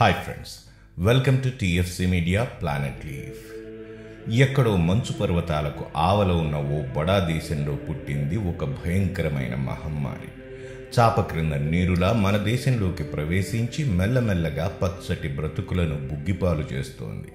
Hi friends welcome to TFC media planet leaf ఎక్కడో మంచు పర్వతాలకు ఆవల ఉన్న ఓ బడా దేశంలో పుట్టింది ఒక భయంకరమైన మహమ్మారి. చాప క్రింద నీరులా మన దేశంలోకి ప్రవేశించి మెల్లమెల్లగా పచ్చటి బ్రతుకులను బుగ్గిపాలు చేస్తోంది.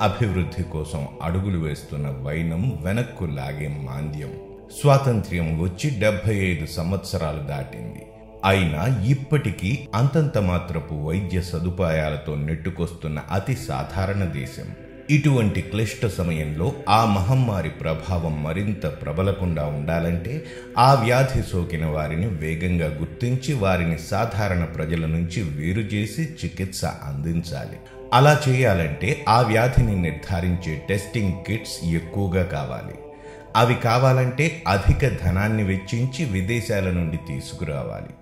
అభివృద్ధి కోసం అడుగులు వేస్తున్న వైనం వెనక్కు లాగే మాంద్యం. స్వాతంత్ర్యం వచ్చి డెబ్బై ఐదు సంవత్సరాలు దాటింది. అయినా ఇప్పటికీ అంతంత మాత్రపు వైద్య సదుపాయాలతో నెట్టుకొస్తున్న అతి సాధారణ దేశం. ఇటువంటి క్లిష్ట సమయంలో ఆ మహమ్మారి ప్రభావం మరింత ప్రబలకుండా ఉండాలంటే ఆ వ్యాధి సోకిన వారిని వేగంగా గుర్తించి వారిని సాధారణ ప్రజల నుంచి వేరు చేసి చికిత్స అందించాలి. అలా చేయాలంటే ఆ వ్యాధిని నిర్ధారించే టెస్టింగ్ కిట్స్ ఎక్కువగా కావాలి. అవి కావాలంటే అధిక ధనాన్ని వెచ్చించి విదేశాల నుండి తీసుకురావాలి.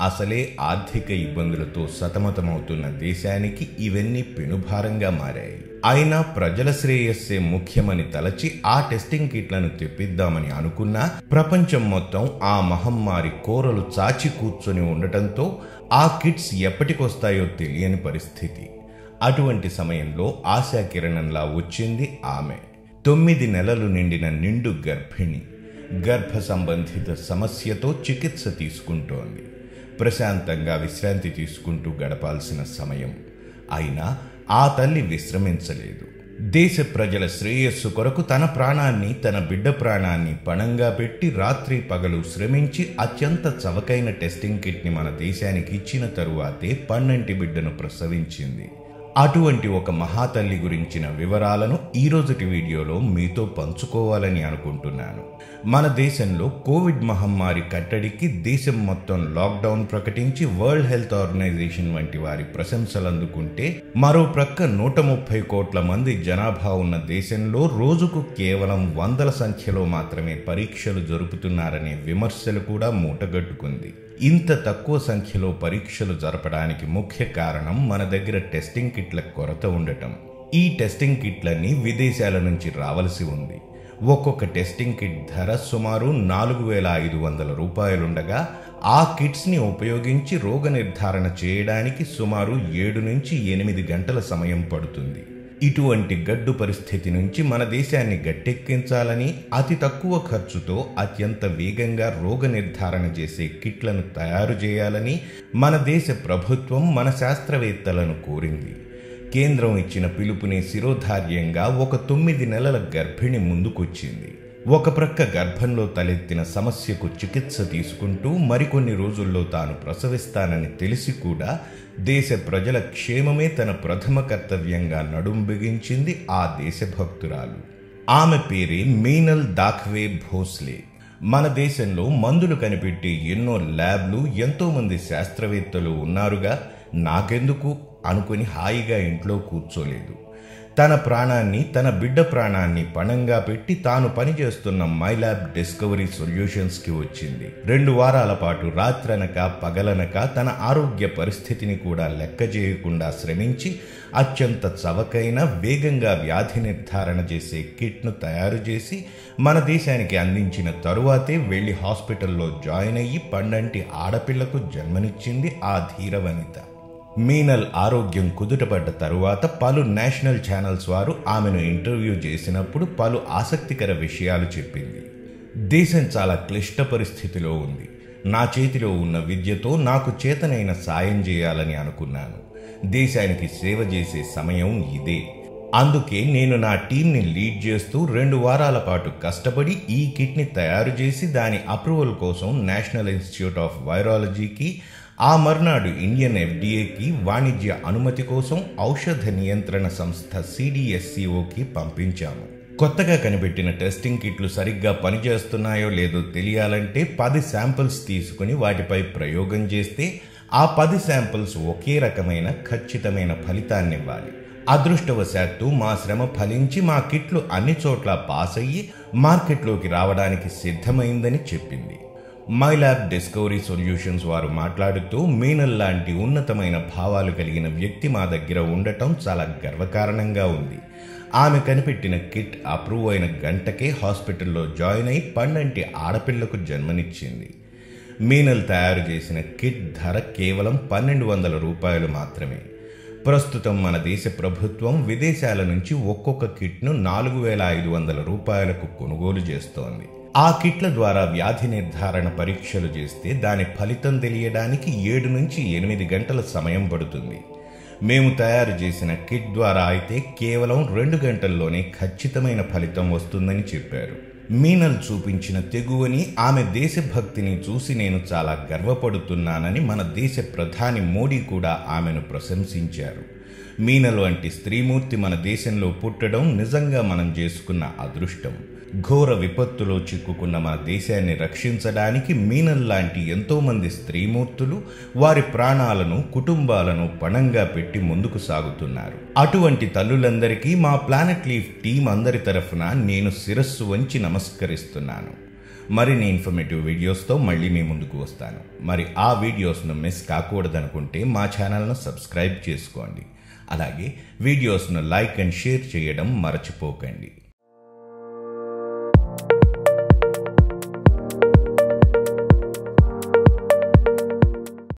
అసలే ఆర్థిక ఇబ్బందులతో సతమతమవుతున్న దేశానికి ఇవన్నీ పెనుభారంగా మారాయి. అయినా ప్రజల శ్రేయస్సే ముఖ్యమని తలచి ఆ టెస్టింగ్ కిట్లను తెప్పిద్దామని అనుకున్నా ప్రపంచం మొత్తం ఆ మహమ్మారి కోరలు చాచి కూర్చొని ఉండటంతో ఆ కిట్స్ ఎప్పటికొస్తాయో తెలియని పరిస్థితి. అటువంటి సమయంలో ఆశాకిరణంలా వచ్చింది ఆమె. తొమ్మిది నెలలు నిండిన నిండు గర్భిణి. గర్భ సంబంధిత సమస్యతో చికిత్స తీసుకుంటోంది. ప్రశాంతంగా విశ్రాంతి తీసుకుంటూ గడపాల్సిన సమయం. అయినా ఆ తల్లి విశ్రమించలేదు. దేశ ప్రజల శ్రేయస్సు కొరకు తన ప్రాణాన్ని తన బిడ్డ ప్రాణాన్ని పణంగా పెట్టి రాత్రి పగలు శ్రమించి అత్యంత చవకైన టెస్టింగ్ కిట్ని మన దేశానికి ఇచ్చిన తరువాతే పన్నంటి బిడ్డను ప్రసవించింది. అటువంటి ఒక మహాతల్లి గురించిన వివరాలను ఈ రోజుటి వీడియోలో మీతో పంచుకోవాలని అనుకుంటున్నాను. మన దేశంలో కోవిడ్ మహమ్మారి కట్టడికి దేశం మొత్తం లాక్డౌన్ ప్రకటించి వరల్డ్ హెల్త్ ఆర్గనైజేషన్ వంటి వారి ప్రశంసలు అందుకుంటే మరో ప్రక్క నూట ముప్పై కోట్ల మంది జనాభా ఉన్న దేశంలో రోజుకు కేవలం వందల సంఖ్యలో మాత్రమే పరీక్షలు జరుపుతున్నారనే విమర్శలు కూడా మూటగట్టుకుంది. ఇంత తక్కువ సంఖ్యలో పరీక్షలు జరపడానికి ముఖ్య కారణం మన దగ్గర టెస్టింగ్ కిట్ల కొరత ఉండటం. ఈ టెస్టింగ్ కిట్లన్నీ విదేశాల నుంచి రావలసి ఉంది. ఒక్కొక్క టెస్టింగ్ కిట్ ధర సుమారు నాలుగు వేల ఐదు వందల రూపాయలుండగా ఆ కిట్స్ని ఉపయోగించి రోగ నిర్ధారణ చేయడానికి సుమారు ఏడు నుంచి ఎనిమిది గంటల సమయం పడుతుంది. ఇటువంటి గడ్డు పరిస్థితి నుంచి మన దేశాన్ని గట్టెక్కించాలని అతి తక్కువ ఖర్చుతో అత్యంత వేగంగా రోగ నిర్ధారణ చేసే కిట్లను తయారు చేయాలని మన దేశ ప్రభుత్వం మన శాస్త్రవేత్తలను కోరింది. కేంద్రం ఇచ్చిన పిలుపుని శిరోధార్యంగా ఒక తొమ్మిది నెలల గర్భిణి ముందుకొచ్చింది. ఒక ప్రక్క గర్భంలో తలెత్తిన సమస్యకు చికిత్స తీసుకుంటూ మరికొన్ని రోజుల్లో తాను ప్రసవిస్తానని తెలిసి కూడా దేశ ప్రజల క్షేమమే తన ప్రథమ కర్తవ్యంగా నడుం బిగించింది ఆ దేశభక్తురాలు. ఆమె పేరే మీనల్ దాఖ్వే భోస్లే. మన దేశంలో మందులు కనిపెట్టి ఎన్నో ల్యాబ్లు ఎంతోమంది శాస్త్రవేత్తలు ఉన్నారుగా నాకెందుకు అనుకుని హాయిగా ఇంట్లో కూర్చోలేదు. తన ప్రాణాన్ని తన బిడ్డ ప్రాణాన్ని పణంగా పెట్టి తాను పనిచేస్తున్న మైలాబ్ డిస్కవరీ సొల్యూషన్స్కి వచ్చింది. రెండు వారాల పాటు రాత్రనక పగలనక తన ఆరోగ్య పరిస్థితిని కూడా లెక్క చేయకుండా శ్రమించి అత్యంత చవకైన వేగంగా వ్యాధి నిర్ధారణ చేసే కిట్ను తయారు చేసి మన దేశానికి అందించిన తరువాతే వెళ్ళి హాస్పిటల్లో జాయిన్ అయ్యి పండంటి ఆడపిల్లకు జన్మనిచ్చింది ఆ ధీర వనిత మీనల్ ఆరోగ్యం కుదుటపడ్డ తరువాత పలు నేషనల్ ఛానల్స్ వారు ఆమెను ఇంటర్వ్యూ చేసినప్పుడు పలు ఆసక్తికర విషయాలు చెప్పింది. దేశం చాలా క్లిష్ట పరిస్థితిలో ఉంది. నా చేతిలో ఉన్న విద్యతో నాకు చేతనైన సాయం చేయాలని అనుకున్నాను. దేశానికి సేవ చేసే సమయం ఇదే. అందుకే నేను నా టీంని లీడ్ చేస్తూ రెండు వారాల పాటు కష్టపడి ఈ కిట్ని తయారు చేసి దాని అప్రూవల్ కోసం నేషనల్ ఇన్స్టిట్యూట్ ఆఫ్ వైరాలజీకి ఆ మర్నాడు ఇండియన్ ఎఫ్డీఏకి వాణిజ్య అనుమతి కోసం ఔషధ నియంత్రణ సంస్థ సిడిఎస్సిఓకి పంపించాము. కొత్తగా కనిపెట్టిన టెస్టింగ్ కిట్లు సరిగ్గా పనిచేస్తున్నాయో లేదో తెలియాలంటే పది శాంపిల్స్ తీసుకుని వాటిపై ప్రయోగం చేస్తే ఆ పది శాంపిల్స్ ఒకే రకమైన ఖచ్చితమైన ఫలితాన్నివ్వాలి. అదృష్టవశాత్తు మా శ్రమ ఫలించి మా కిట్లు అన్ని చోట్ల పాస్ అయ్యి మార్కెట్లోకి రావడానికి సిద్ధమైందని చెప్పింది. మైలాబ్ డిస్కవరీ సొల్యూషన్స్ వారు మాట్లాడుతూ మీనల్ లాంటి ఉన్నతమైన భావాలు కలిగిన వ్యక్తి మా దగ్గర ఉండటం చాలా గర్వకారణంగా ఉంది. ఆమె కనిపెట్టిన కిట్ అప్రూవ్ అయిన గంటకే హాస్పిటల్లో జాయిన్ అయి పన్నెంటి ఆడపిల్లకు జన్మనిచ్చింది. మీనల్ తయారు చేసిన కిట్ ధర కేవలం పన్నెండు వందల రూపాయలు మాత్రమే. ప్రస్తుతం మన దేశ ప్రభుత్వం విదేశాల నుంచి ఒక్కొక్క కిట్ను నాలుగు వేల ఐదు వందల రూపాయలకు కొనుగోలు చేస్తోంది. ఆ కిట్ల ద్వారా వ్యాధి నిర్ధారణ పరీక్షలు చేస్తే దాని ఫలితం తెలియడానికి ఏడు నుంచి ఎనిమిది గంటల సమయం పడుతుంది. మేము తయారు చేసిన కిట్ ద్వారా అయితే కేవలం రెండు గంటల్లోనే ఖచ్చితమైన ఫలితం వస్తుందని చెప్పారు. మీనల్ చూపించిన తెగువని ఆమె దేశభక్తిని చూసి నేను చాలా గర్వపడుతున్నానని మన దేశ ప్రధాని మోడీ కూడా ఆమెను ప్రశంసించారు. మీనల్ వంటి స్త్రీమూర్తి మన దేశంలో పుట్టడం నిజంగా మనం చేసుకున్న అదృష్టం. ఘోర విపత్తులో చిక్కుకున్న మా దేశాన్ని రక్షించడానికి మీనల్ లాంటి ఎంతోమంది స్త్రీమూర్తులు వారి ప్రాణాలను కుటుంబాలను పణంగా పెట్టి ముందుకు సాగుతున్నారు. అటువంటి తల్లులందరికీ మా ప్లానెట్ లీఫ్ టీం అందరి తరఫున నేను శిరస్సు వంచి నమస్కరిస్తున్నాను. మరిన్ని ఇన్ఫర్మేటివ్ వీడియోస్తో మళ్ళీ మీ ముందుకు వస్తాను. మరి ఆ వీడియోస్ను మిస్ కాకూడదనుకుంటే మా ఛానల్ను సబ్స్క్రైబ్ చేసుకోండి. అలాగే వీడియోస్ను లైక్ అండ్ షేర్ చేయడం మరచిపోకండి.